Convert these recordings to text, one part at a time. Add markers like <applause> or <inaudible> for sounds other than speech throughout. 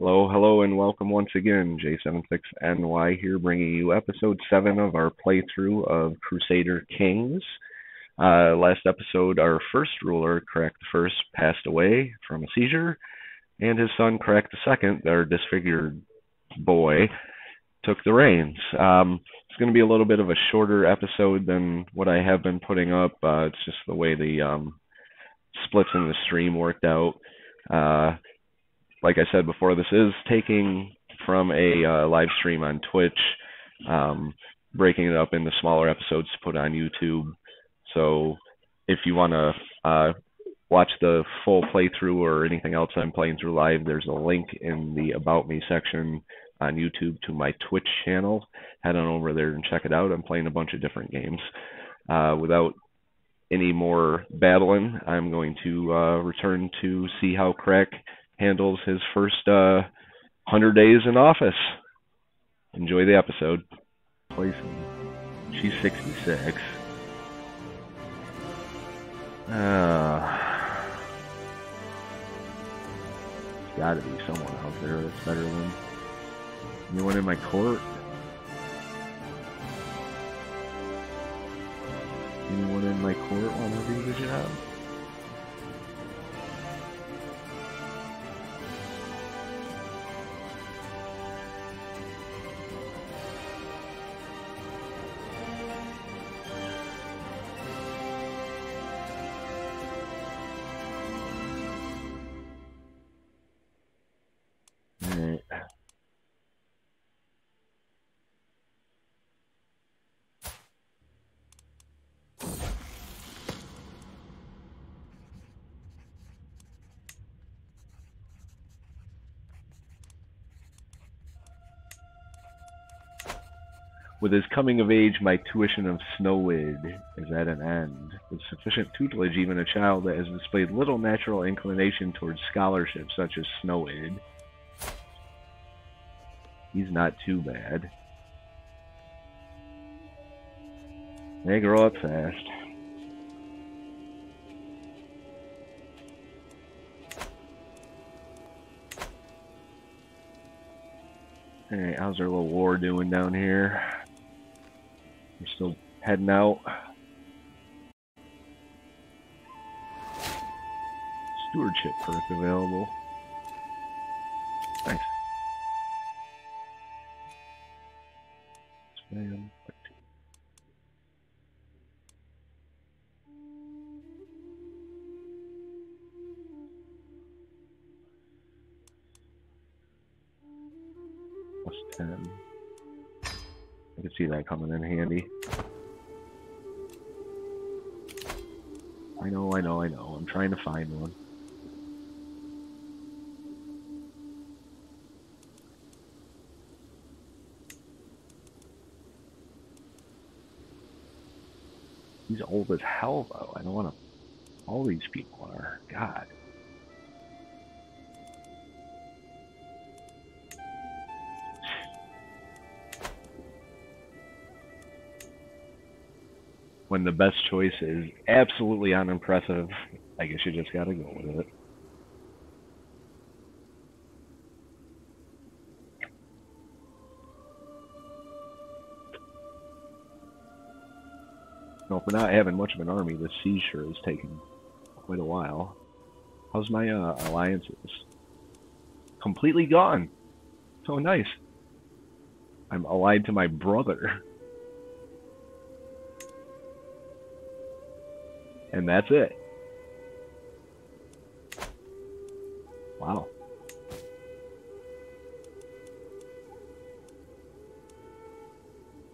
Hello, hello, and welcome once again. J76NY here, bringing you episode 7 of our playthrough of Crusader Kings. Uh, last episode, our first ruler, Crack the First, passed away from a seizure, and his son, Crack the Second, our disfigured boy, took the reins. Um, it's going to be a little bit of a shorter episode than what I have been putting up. Uh, it's just the way the um, splits in the stream worked out. Uh, like I said before, this is taking from a uh, live stream on Twitch, um, breaking it up into smaller episodes to put on YouTube. So if you want to uh, watch the full playthrough or anything else I'm playing through live, there's a link in the About Me section on YouTube to my Twitch channel. Head on over there and check it out. I'm playing a bunch of different games. Uh, without any more battling, I'm going to uh, return to see how Crack handles his first uh, 100 days in office. Enjoy the episode. She's 66. Uh, there's got to be someone out there that's better than anyone in my court. Anyone in my court want to do the job? With his coming of age, my tuition of Snowwood is at an end. With sufficient tutelage, even a child that has displayed little natural inclination towards scholarship, such as Snowwood, he's not too bad. They grow up fast. Alright, how's our little war doing down here? We're still heading out. Stewardship perk available. Nice. I can see that coming in handy. I know, I know, I know. I'm trying to find one. He's old as hell, though. I don't want to. All these people are. God. When the best choice is absolutely unimpressive, I guess you just gotta go with it. No, for not having much of an army, this siege sure taken quite a while. How's my uh, alliances? Completely gone. So nice. I'm allied to my brother. <laughs> And that's it. Wow.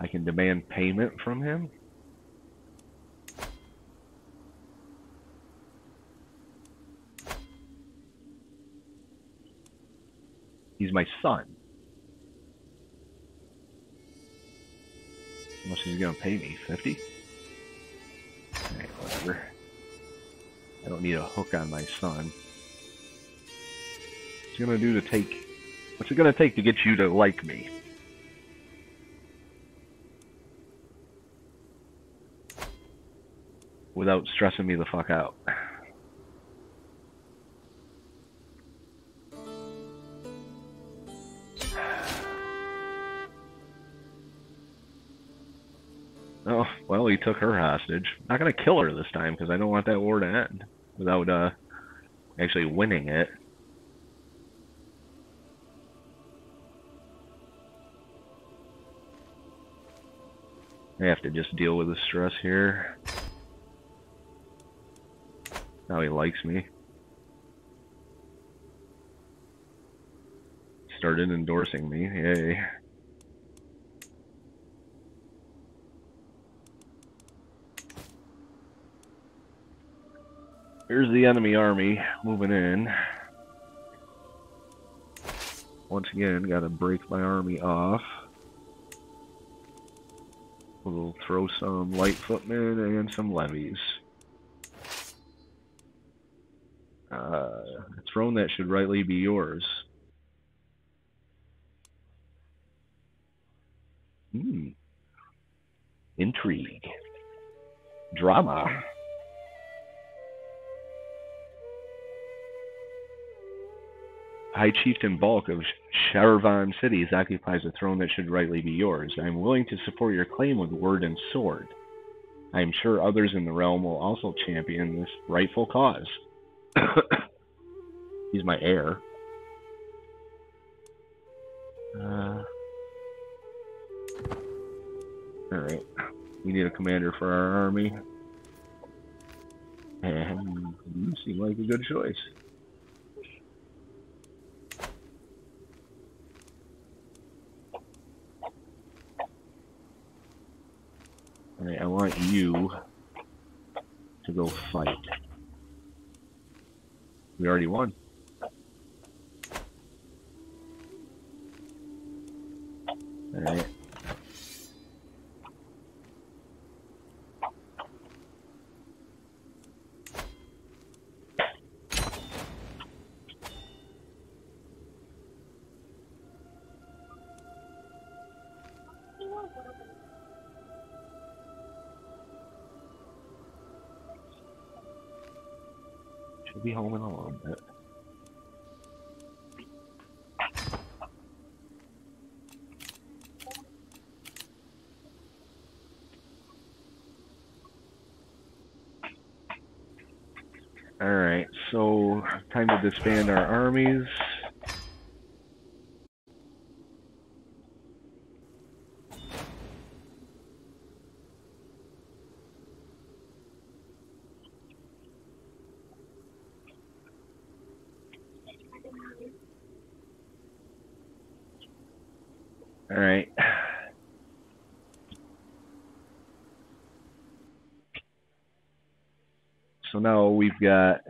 I can demand payment from him? He's my son. Unless he's gonna pay me 50? Whatever. I don't need a hook on my son. What's he gonna do to take... What's it gonna take to get you to like me? Without stressing me the fuck out. Took her hostage. Not gonna kill her this time because I don't want that war to end without uh actually winning it. I have to just deal with the stress here. Now he likes me. Started endorsing me. Yay. Here's the enemy army moving in. Once again, gotta break my army off. We'll throw some light footmen and some levies. Uh, a throne that should rightly be yours. Hmm. Intrigue. Drama. High Chieftain Bulk of Sharavan Cities occupies a throne that should rightly be yours. I am willing to support your claim with word and sword. I am sure others in the realm will also champion this rightful cause. <coughs> He's my heir. Uh, Alright. We need a commander for our army. And you seem like a good choice. I want you to go fight. We already won. Alright. Home in a little bit. Alright, so time to disband our armies. Alright. So now we've got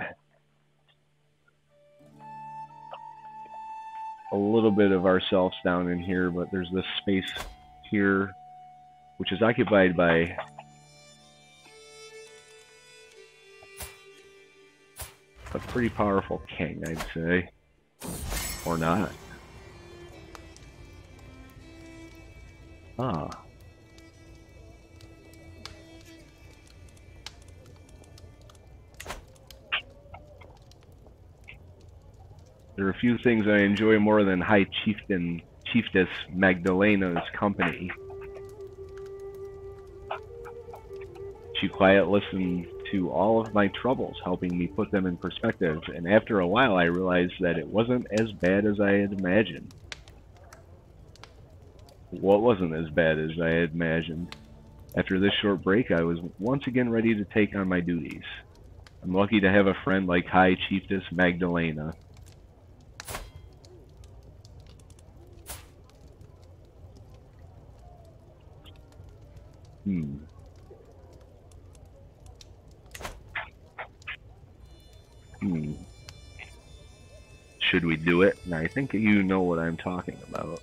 a little bit of ourselves down in here, but there's this space here which is occupied by a pretty powerful king, I'd say. Or not. Ah. There are a few things I enjoy more than High Chieftain Chieftess Magdalena's company. She quiet listened to all of my troubles, helping me put them in perspective, and after a while I realized that it wasn't as bad as I had imagined. What wasn't as bad as I had imagined. After this short break, I was once again ready to take on my duties. I'm lucky to have a friend like High Chieftess Magdalena. Hmm. Hmm. Should we do it? I think you know what I'm talking about.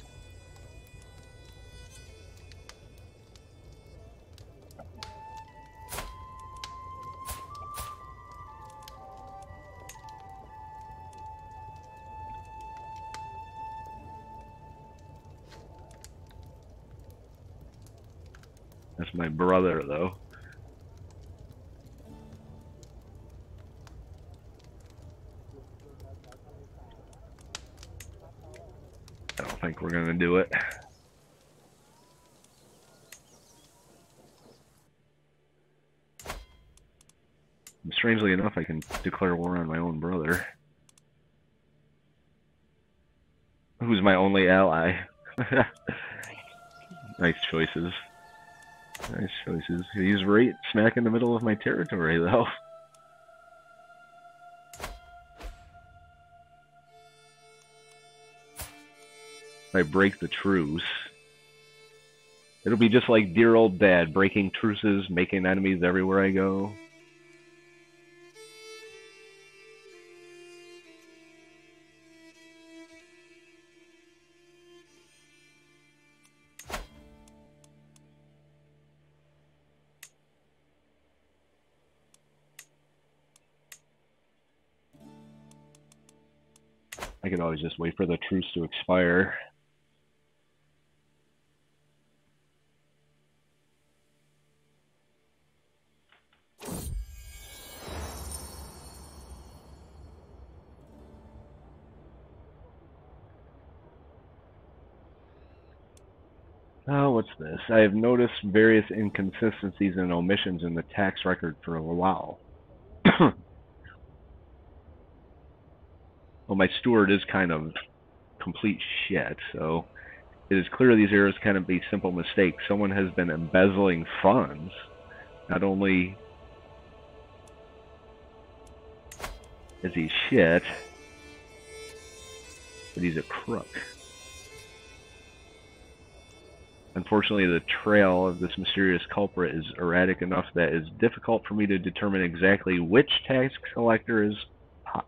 don't think we're going to do it. Strangely enough, I can declare war on my own brother. Who's my only ally. <laughs> nice choices. Nice choices. He's right smack in the middle of my territory, though. I break the truce. It'll be just like dear old dad, breaking truces, making enemies everywhere I go. I could always just wait for the truce to expire. I have noticed various inconsistencies and omissions in the tax record for a while. <clears throat> well, my steward is kind of complete shit, so it is clear these errors cannot be simple mistakes. Someone has been embezzling funds. Not only is he shit, but he's a crook. Unfortunately, the trail of this mysterious culprit is erratic enough that it's difficult for me to determine exactly which tax collector is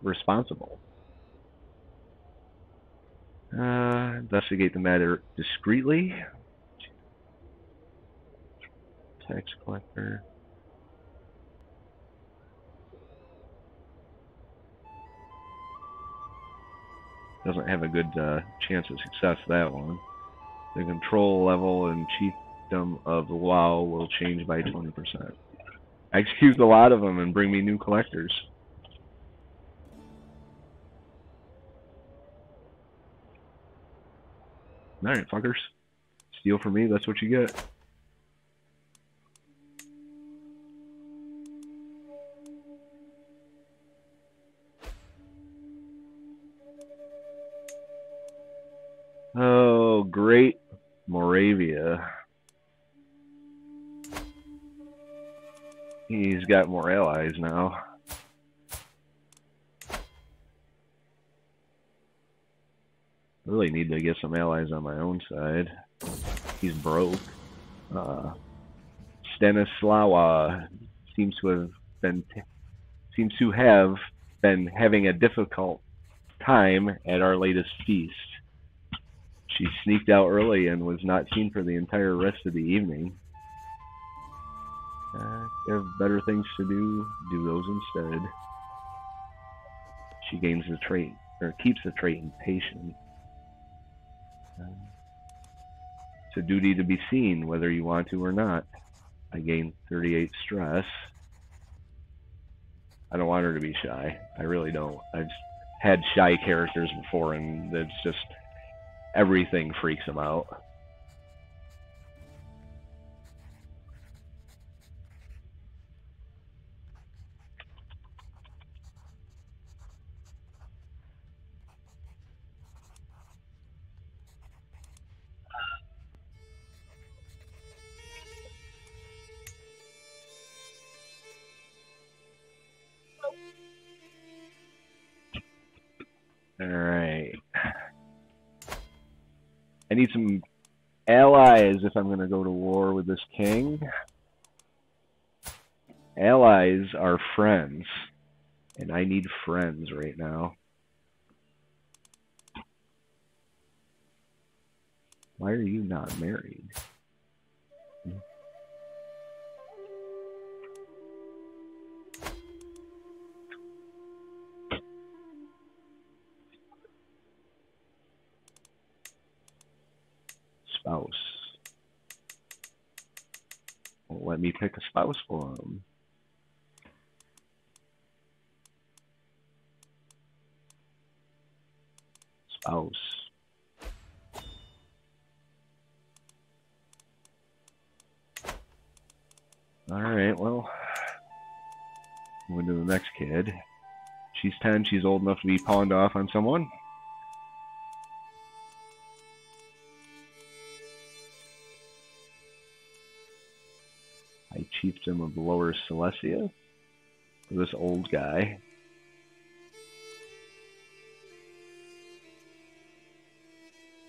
responsible. Uh, investigate the matter discreetly. Tax collector. Doesn't have a good uh, chance of success, that one. The control level and chiefdom of WoW will change by 20%. Execute a lot of them and bring me new collectors. Alright, fuckers. Steal from me, that's what you get. Moravia. He's got more allies now. really need to get some allies on my own side. He's broke. Uh, Stanislawa seems to have been seems to have been having a difficult time at our latest feast. She sneaked out early and was not seen for the entire rest of the evening. Uh, have better things to do, do those instead. She gains the trait, or keeps the trait impatient. It's a duty to be seen, whether you want to or not. I gain 38 stress. I don't want her to be shy. I really don't. I've had shy characters before, and it's just everything freaks him out. To go to war with this king. Allies are friends. And I need friends right now. Why are you not married? Pick a spouse for him. Spouse. All right, well, Moving to the next kid. She's 10. She's old enough to be pawned off on someone. Chieftain of Lower Silesia. This old guy.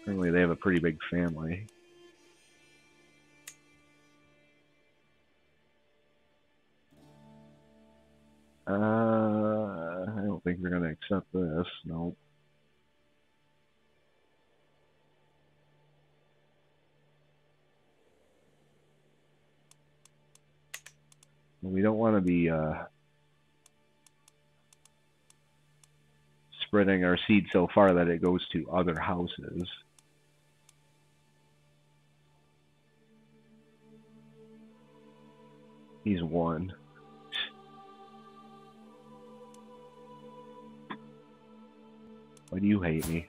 Apparently they have a pretty big family. Uh, I don't think they're going to accept this. Nope. We don't want to be uh, spreading our seed so far that it goes to other houses. He's one. Why do you hate me?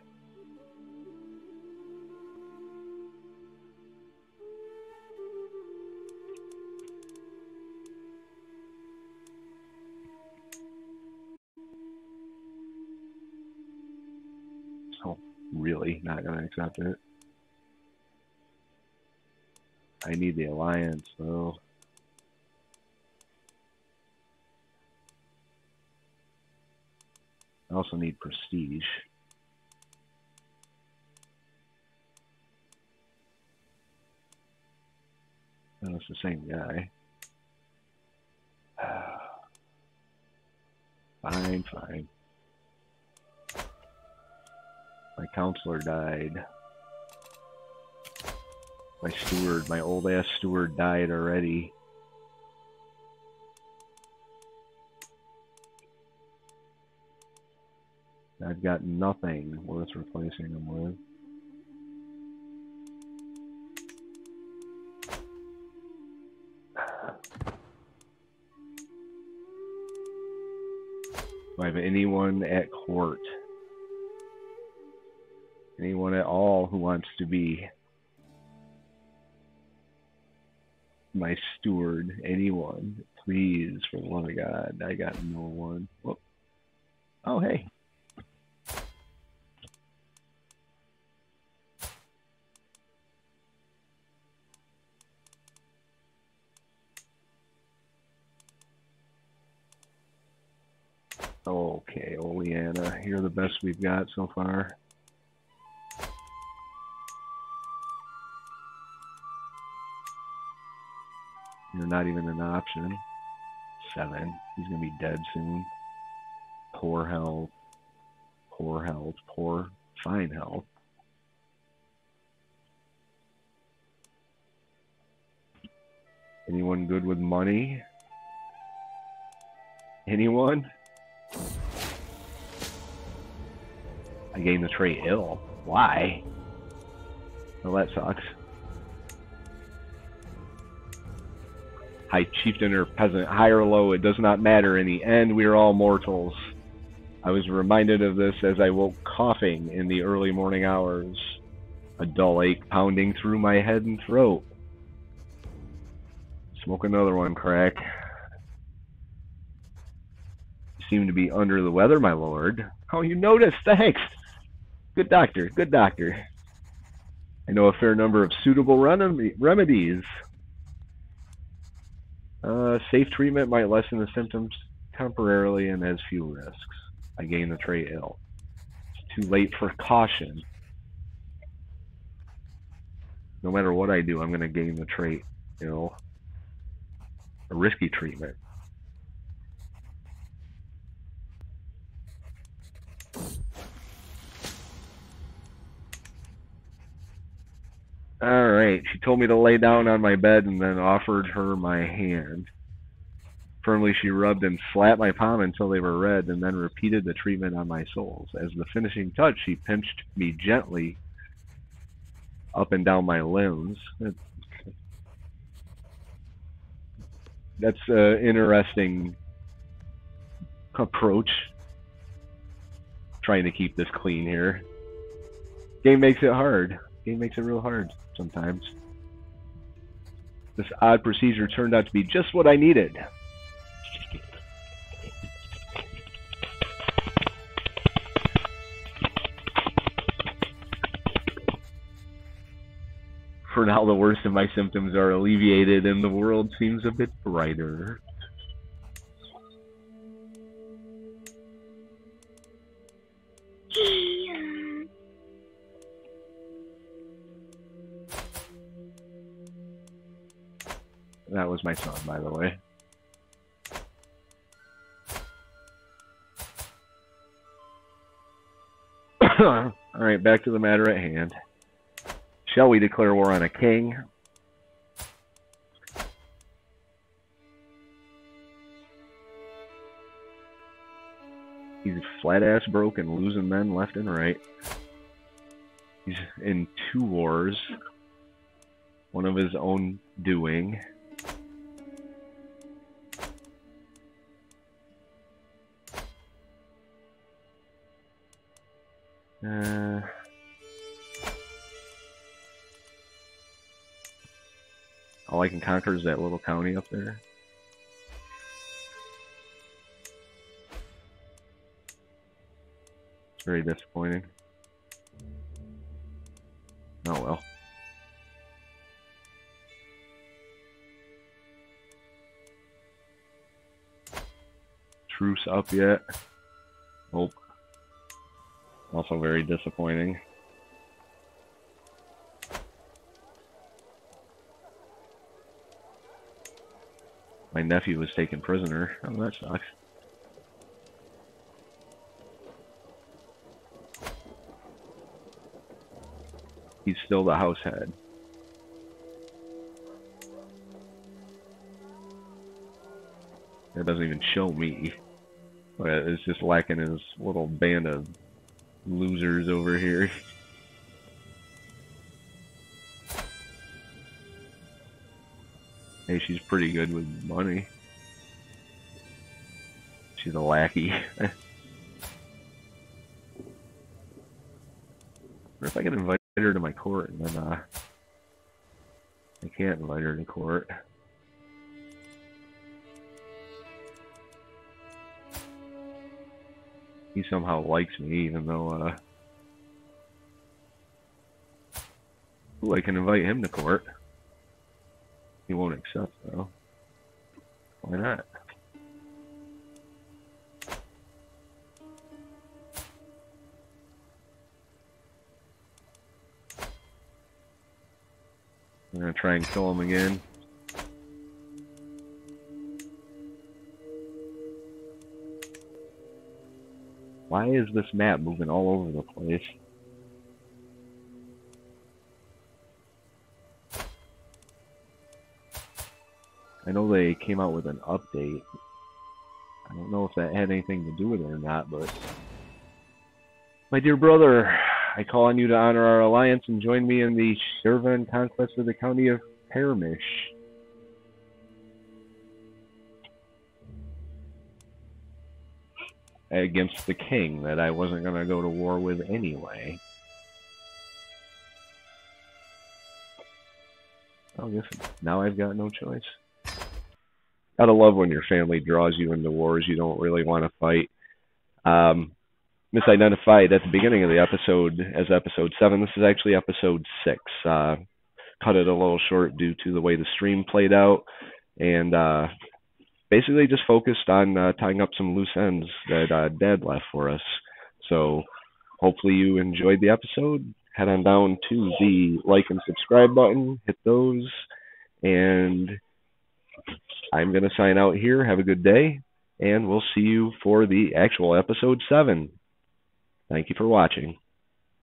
Accept it. I need the alliance, though. I also need prestige. No, it's the same guy. <sighs> fine, fine. My counselor died. My steward, my old ass steward died already. I've got nothing worth replacing him with. <sighs> Do I have anyone at court? Anyone at all who wants to be my steward? Anyone? Please, for the love of God. I got no one. Whoop. Oh, hey. Okay, Oleana, you're the best we've got so far. You're not even an option. Seven. He's gonna be dead soon. Poor health. Poor health. Poor fine health. Anyone good with money? Anyone? I gained the trait ill. Why? Well, that sucks. High chieftain or peasant, high or low, it does not matter. In the end, we are all mortals. I was reminded of this as I woke coughing in the early morning hours, a dull ache pounding through my head and throat. Smoke another one, crack. You seem to be under the weather, my lord. Oh, you noticed. Thanks. Good doctor. Good doctor. I know a fair number of suitable remedies. Uh, safe treatment might lessen the symptoms temporarily and has few risks. I gain the trait ill. It's too late for caution. No matter what I do, I'm going to gain the trait ill. A risky treatment. All right. She told me to lay down on my bed and then offered her my hand. Firmly, she rubbed and slapped my palm until they were red, and then repeated the treatment on my soles. As the finishing touch, she pinched me gently up and down my limbs. That's an interesting approach. Trying to keep this clean here. Game makes it hard. Game makes it real hard sometimes. This odd procedure turned out to be just what I needed. For now, the worst of my symptoms are alleviated and the world seems a bit brighter. Was my son, by the way. <coughs> Alright, back to the matter at hand. Shall we declare war on a king? He's flat ass broke and losing men left and right. He's in two wars, one of his own doing. Uh, all I can conquer is that little county up there. It's very disappointing. Oh well. Truce up yet? Nope. Also very disappointing. My nephew was taken prisoner. Oh, that sucks. He's still the house head. It doesn't even show me. It's just lacking his little band of losers over here. <laughs> Hey, she's pretty good with money. She's a lackey. <laughs> or if I can invite her to my court and then, uh, I can't invite her to court. He somehow likes me, even though, uh... Ooh, I can invite him to court. He won't accept, though. Why not? I'm gonna try and kill him again. Why is this map moving all over the place? I know they came out with an update. I don't know if that had anything to do with it or not, but... My dear brother, I call on you to honor our alliance and join me in the Shirvan conquest of the county of Permish. Against the king that I wasn't going to go to war with anyway. I guess now I've got no choice. Gotta love when your family draws you into wars you don't really want to fight. Um, misidentified at the beginning of the episode as episode 7. This is actually episode 6. Uh, cut it a little short due to the way the stream played out. And uh, basically just focused on uh, tying up some loose ends that uh, Dad left for us. So hopefully you enjoyed the episode. Head on down to the like and subscribe button, hit those, and I'm going to sign out here. Have a good day, and we'll see you for the actual episode 7. Thank you for watching.